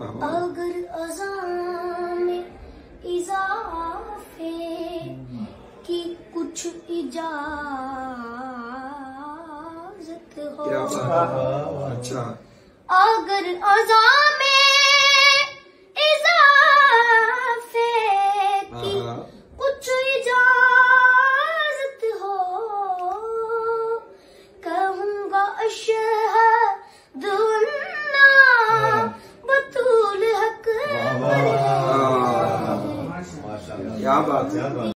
अगर अज़ां में इजाफे की कुछ इजाज़त हो क्या बात है अच्छा अगर अज़ां में इजाफे की। कुछ इजाज़त हो कहूँगा अशहदुन्ना 加班，加班。